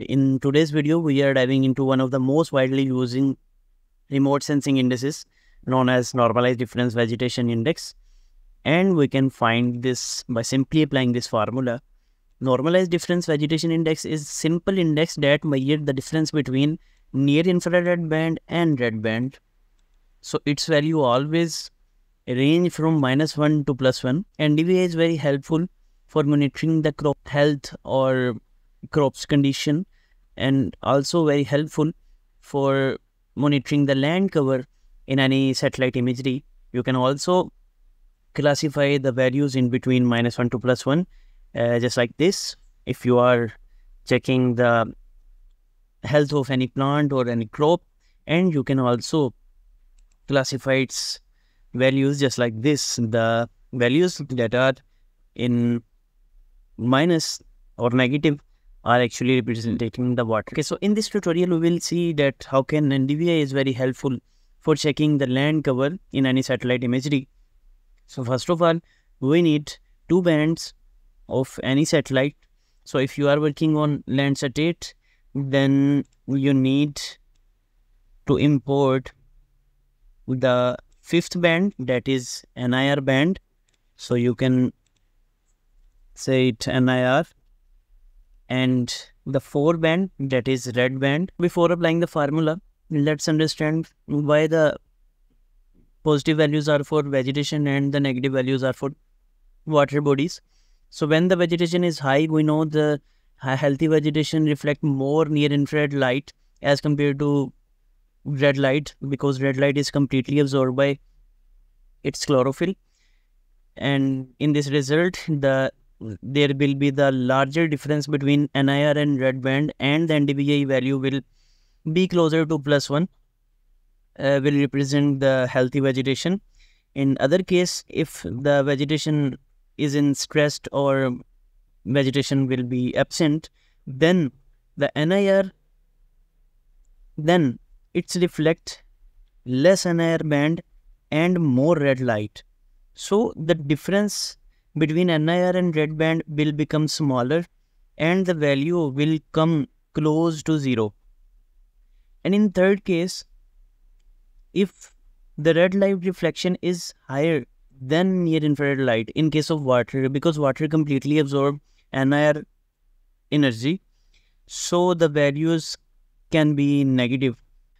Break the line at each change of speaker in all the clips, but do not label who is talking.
In today's video, we are diving into one of the most widely using remote sensing indices known as normalized difference vegetation index. And we can find this by simply applying this formula. Normalized difference vegetation index is simple index that measures the difference between near infrared band and red band. So its value always range from minus 1 to plus 1. NDVI is very helpful for monitoring the crop health or crops condition and also very helpful for monitoring the land cover in any satellite imagery. You can also classify the values in between minus 1 to plus 1 uh, just like this. If you are checking the health of any plant or any crop and you can also classify its values just like this. The values that are in minus or negative are actually representing the water. Okay, so in this tutorial, we will see that how can NDVI is very helpful for checking the land cover in any satellite imagery. So first of all, we need two bands of any satellite. So if you are working on Landsat 8, then you need to import the fifth band that is NIR band. So you can say it NIR and the four band that is red band. Before applying the formula, let's understand why the positive values are for vegetation and the negative values are for water bodies. So when the vegetation is high, we know the healthy vegetation reflect more near infrared light as compared to red light because red light is completely absorbed by its chlorophyll and in this result the there will be the larger difference between NIR and red band and the NDVI value will be closer to plus 1 uh, will represent the healthy vegetation. In other case, if the vegetation is in stressed or vegetation will be absent, then the NIR, then it's reflect less NIR band and more red light. So the difference between NIR and red band will become smaller and the value will come close to zero. And in third case, if the red light reflection is higher than near infrared light in case of water because water completely absorb NIR energy so the values can be negative.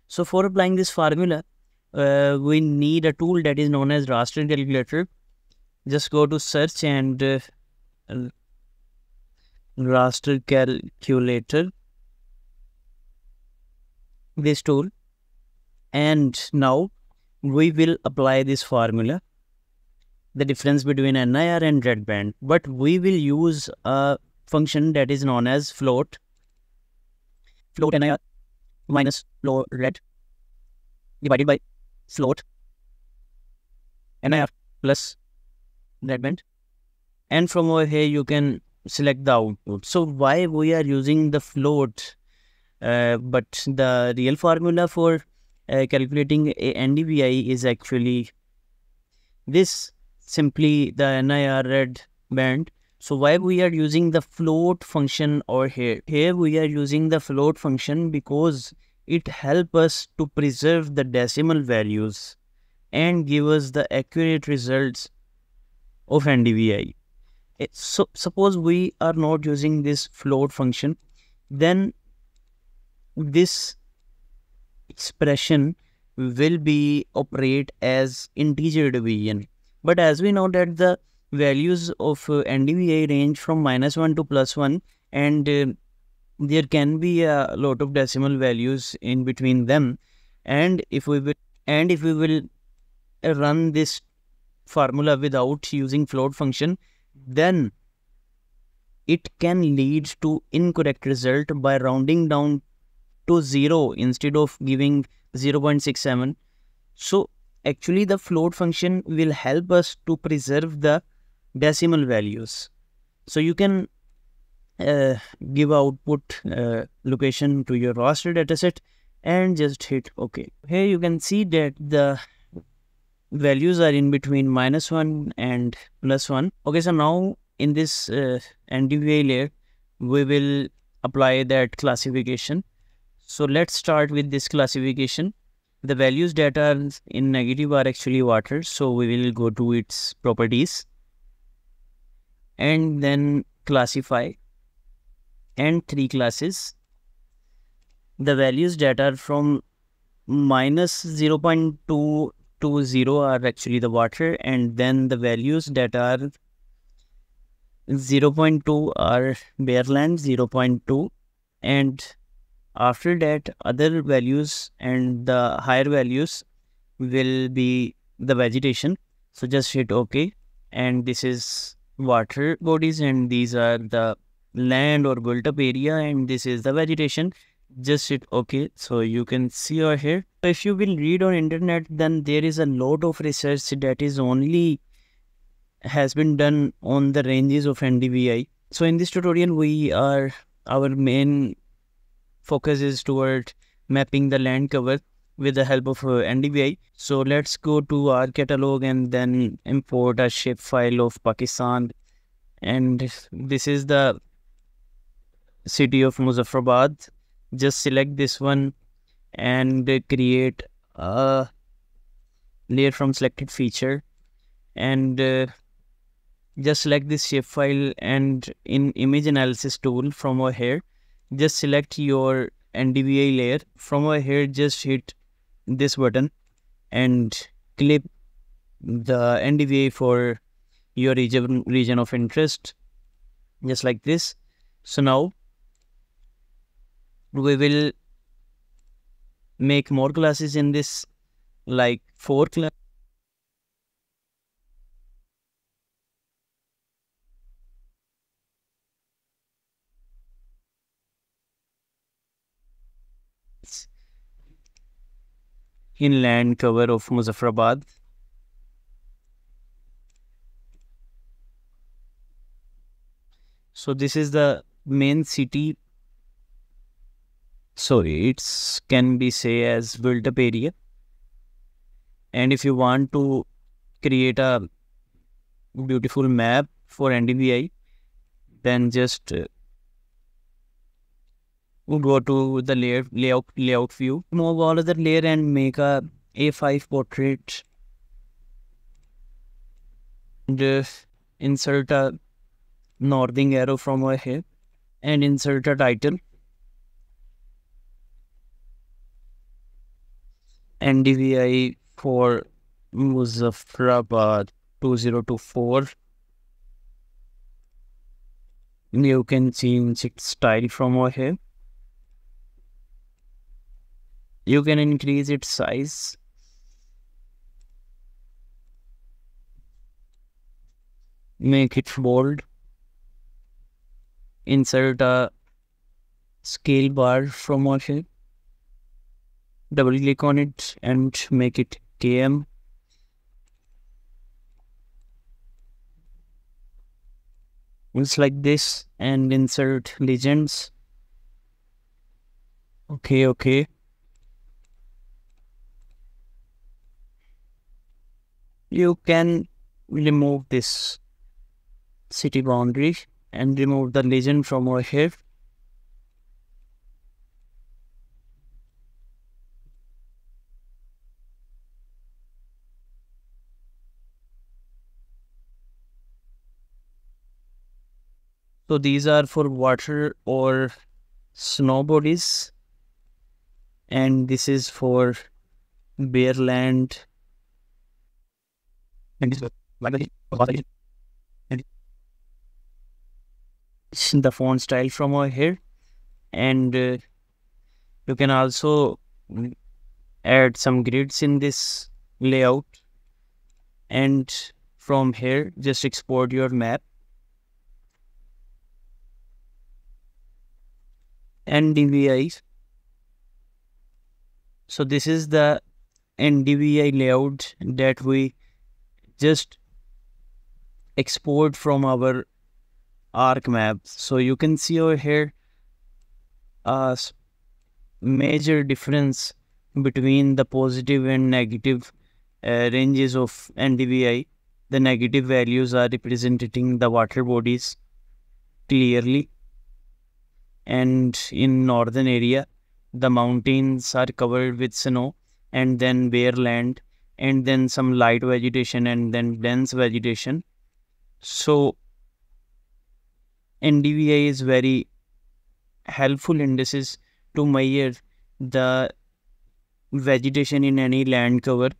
So for applying this formula uh, we need a tool that is known as raster calculator just go to search and uh, raster calculator this tool. And now we will apply this formula the difference between NIR and red band. But we will use a function that is known as float. Float NIR minus float red divided by float NIR plus band and from over here you can select the output. So why we are using the float uh, but the real formula for uh, calculating a NDVI is actually this simply the NIR red band. So why we are using the float function over here? Here we are using the float function because it help us to preserve the decimal values and give us the accurate results of NDVI. Eh, so suppose we are not using this float function, then this expression will be operate as integer division. But as we know that the values of uh, NDVI range from minus 1 to plus 1 and uh, there can be a lot of decimal values in between them and if we will and if we will run this formula without using float function, then it can lead to incorrect result by rounding down to 0 instead of giving 0.67. So actually the float function will help us to preserve the decimal values. So you can uh, give output uh, location to your raster dataset and just hit OK. Here you can see that the values are in between minus 1 and plus 1. Okay, so now in this uh, NDVI layer, we will apply that classification. So let's start with this classification. The values that are in negative are actually water. So we will go to its properties and then classify and three classes. The values that are from minus 0.220 are actually the water and then the values that are 0.2 are bare land 0.2 and after that other values and the higher values will be the vegetation. So just hit ok. And this is water bodies and these are the land or built up area and this is the vegetation just hit ok so you can see over here. If you will read on internet then there is a lot of research that is only has been done on the ranges of ndvi so in this tutorial we are our main focus is toward mapping the land cover with the help of uh, ndvi so let's go to our catalog and then import a shape file of pakistan. And this is the city of muzaffarabad just select this one and create a layer from selected feature. And uh, just select this shapefile and in image analysis tool from over here. Just select your ndvi layer. From over here just hit this button and clip the ndvi for your region region of interest just like this. So now we will make more classes in this like four class inland cover of Muzaffarabad. So this is the main city so it's can be say as built up area. And if you want to create a beautiful map for ndvi then just uh, go to the layer layout layout view. Move all other layer and make a a5 portrait. Just insert a northing arrow from over here and insert a title NDVI for Muzaffarabad 2024. You can change its style from over here. You can increase its size. Make it bold. Insert a scale bar from over here double click on it and make it km it's like this and insert legends. Okay okay. You can remove this city boundary and remove the legend from over here So these are for water or snow bodies. And this is for bare land. And this is the font style from over here. And uh, you can also add some grids in this layout. And from here, just export your map NDVI. So this is the NDVI layout that we just export from our ArcMap. So you can see over here a major difference between the positive and negative uh, ranges of NDVI. The negative values are representing the water bodies clearly and in northern area the mountains are covered with snow and then bare land and then some light vegetation and then dense vegetation. So ndvi is very helpful indices to measure the vegetation in any land cover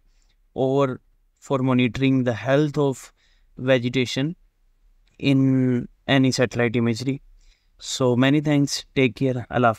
or for monitoring the health of vegetation in any satellite imagery so many thanks. Take care. Allah